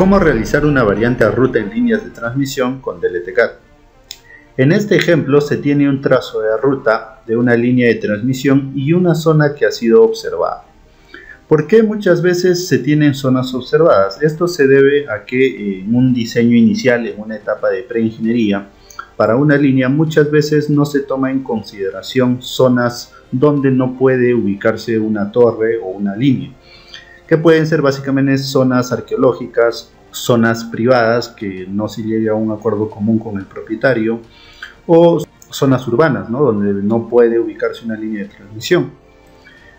¿Cómo realizar una variante a ruta en líneas de transmisión con DLTCAD? En este ejemplo se tiene un trazo de ruta de una línea de transmisión y una zona que ha sido observada. ¿Por qué muchas veces se tienen zonas observadas? Esto se debe a que en un diseño inicial, en una etapa de preingeniería, para una línea muchas veces no se toma en consideración zonas donde no puede ubicarse una torre o una línea que pueden ser básicamente zonas arqueológicas, zonas privadas que no se llegue a un acuerdo común con el propietario, o zonas urbanas, ¿no? donde no puede ubicarse una línea de transmisión.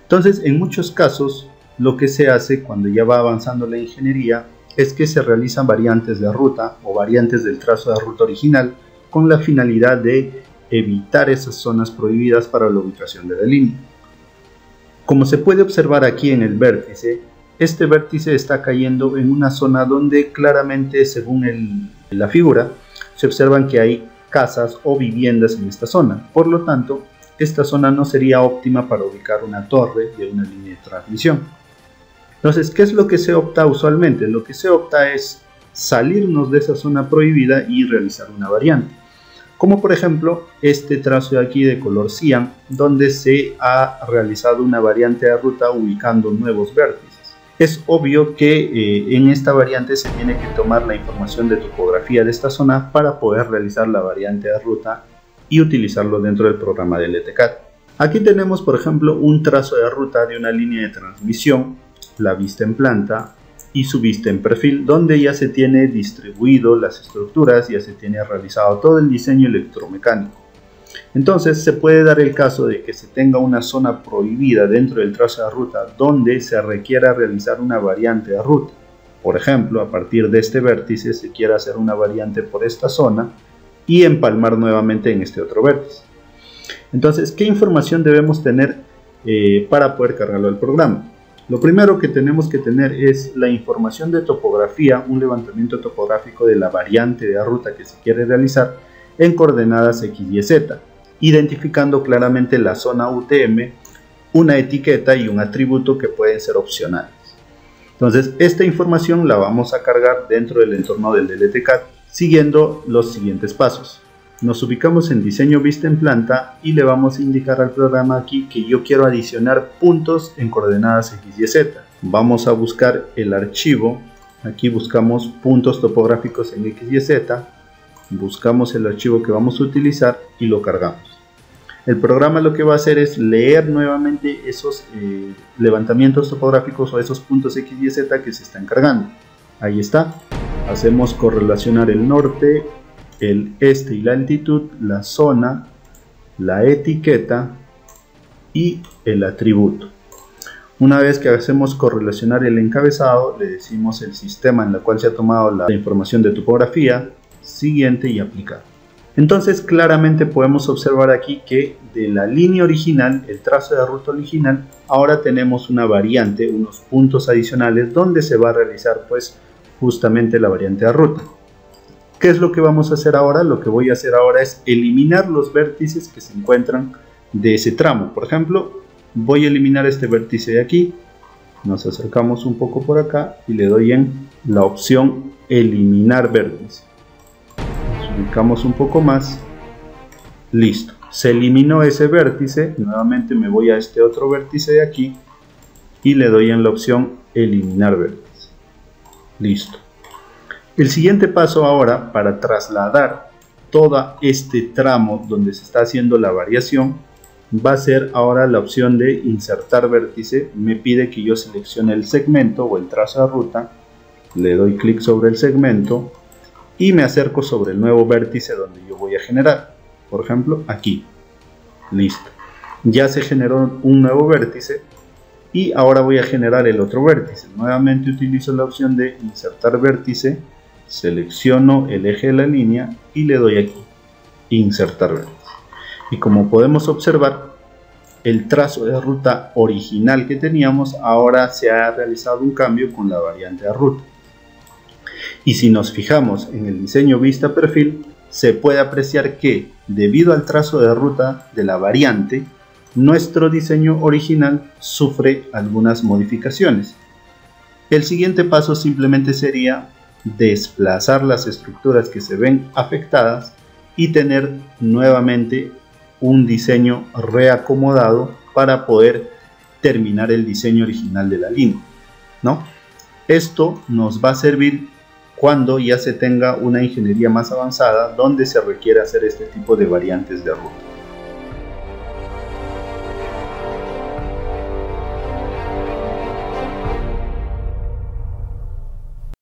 Entonces, en muchos casos, lo que se hace cuando ya va avanzando la ingeniería es que se realizan variantes de ruta o variantes del trazo de ruta original con la finalidad de evitar esas zonas prohibidas para la ubicación de la línea. Como se puede observar aquí en el vértice, este vértice está cayendo en una zona donde claramente, según la figura, se observan que hay casas o viviendas en esta zona. Por lo tanto, esta zona no sería óptima para ubicar una torre de una línea de transmisión. Entonces, ¿qué es lo que se opta usualmente? Lo que se opta es salirnos de esa zona prohibida y realizar una variante. Como por ejemplo este trazo de aquí de color cian, donde se ha realizado una variante de ruta ubicando nuevos vértices es obvio que eh, en esta variante se tiene que tomar la información de topografía de esta zona para poder realizar la variante de ruta y utilizarlo dentro del programa de LTCAD. Aquí tenemos por ejemplo un trazo de ruta de una línea de transmisión, la vista en planta y su vista en perfil, donde ya se tiene distribuido las estructuras, ya se tiene realizado todo el diseño electromecánico. Entonces se puede dar el caso de que se tenga una zona prohibida dentro del trazo de ruta donde se requiera realizar una variante de ruta. Por ejemplo, a partir de este vértice se quiera hacer una variante por esta zona y empalmar nuevamente en este otro vértice. Entonces, ¿qué información debemos tener eh, para poder cargarlo al programa? Lo primero que tenemos que tener es la información de topografía, un levantamiento topográfico de la variante de ruta que se quiere realizar en coordenadas X y Z identificando claramente la zona UTM, una etiqueta y un atributo que pueden ser opcionales. Entonces, esta información la vamos a cargar dentro del entorno del DLTCAD siguiendo los siguientes pasos. Nos ubicamos en diseño vista en planta y le vamos a indicar al programa aquí que yo quiero adicionar puntos en coordenadas X y Z. Vamos a buscar el archivo, aquí buscamos puntos topográficos en X y Z, buscamos el archivo que vamos a utilizar y lo cargamos. El programa lo que va a hacer es leer nuevamente esos eh, levantamientos topográficos o esos puntos X y Z que se están cargando. Ahí está. Hacemos correlacionar el norte, el este y la altitud, la zona, la etiqueta y el atributo. Una vez que hacemos correlacionar el encabezado, le decimos el sistema en el cual se ha tomado la información de topografía, siguiente y aplicar. Entonces claramente podemos observar aquí que de la línea original, el trazo de ruta original, ahora tenemos una variante, unos puntos adicionales donde se va a realizar pues justamente la variante de ruta. ¿Qué es lo que vamos a hacer ahora? Lo que voy a hacer ahora es eliminar los vértices que se encuentran de ese tramo. Por ejemplo, voy a eliminar este vértice de aquí. Nos acercamos un poco por acá y le doy en la opción eliminar vértice ubicamos un poco más, listo. Se eliminó ese vértice, nuevamente me voy a este otro vértice de aquí y le doy en la opción eliminar vértice. Listo. El siguiente paso ahora para trasladar todo este tramo donde se está haciendo la variación va a ser ahora la opción de insertar vértice. Me pide que yo seleccione el segmento o el trazo de ruta. Le doy clic sobre el segmento y me acerco sobre el nuevo vértice donde yo voy a generar. Por ejemplo, aquí. Listo. Ya se generó un nuevo vértice y ahora voy a generar el otro vértice. Nuevamente utilizo la opción de insertar vértice, selecciono el eje de la línea y le doy aquí, insertar vértice. Y como podemos observar, el trazo de ruta original que teníamos ahora se ha realizado un cambio con la variante de ruta. Y si nos fijamos en el diseño vista perfil, se puede apreciar que, debido al trazo de ruta de la variante, nuestro diseño original sufre algunas modificaciones. El siguiente paso simplemente sería desplazar las estructuras que se ven afectadas y tener nuevamente un diseño reacomodado para poder terminar el diseño original de la línea. ¿no? Esto nos va a servir cuando ya se tenga una ingeniería más avanzada donde se requiere hacer este tipo de variantes de ruta.